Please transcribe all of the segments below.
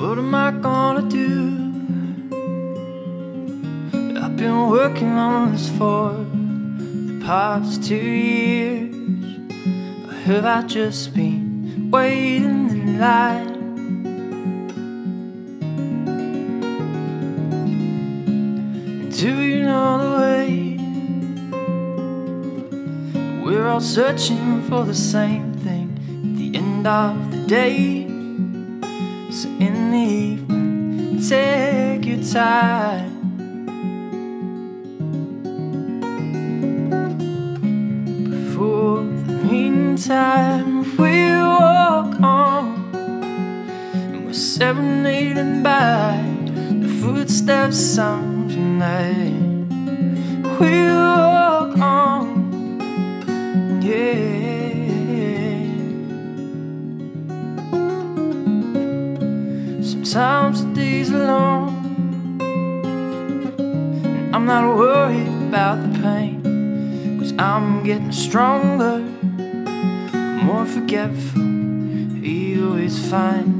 What am I gonna do? I've been working on this for the past two years. Or have I just been waiting in line? Do you know the way? We're all searching for the same thing at the end of the day. So in the evening, take your time. But for the meantime, we walk on, and we're serenaded by the footsteps, sounds, and night. We walk on, yeah. Sometimes the days are long, and I'm not worried about the pain. Cause I'm getting stronger, more forgetful, either way's fine.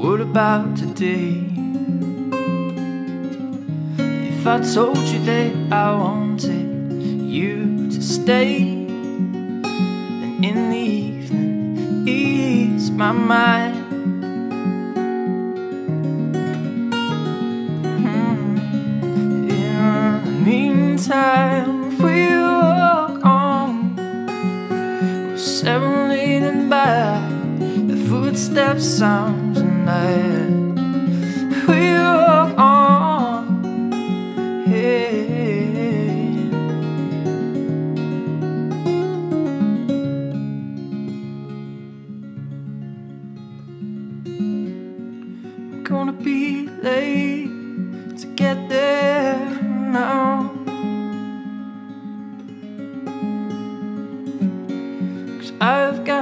What about today? If I told you that I wanted you to stay, my mind. Hmm. In the meantime, we walk on. We're serenaded by the footsteps, sounds, and light.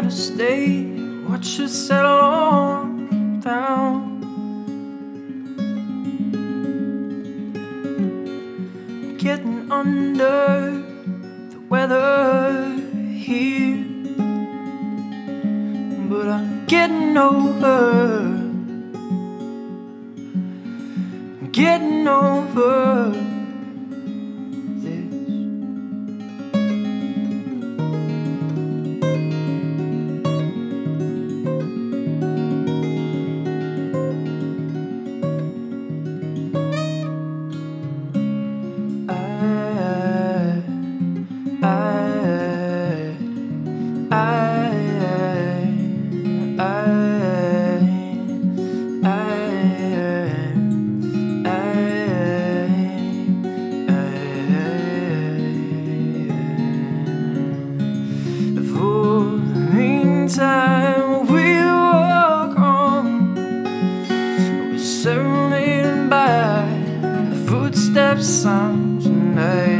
Gotta stay, watch it settle on down. Getting under the weather here, but I'm getting over. I'm getting over serenaded by the footsteps sounds tonight.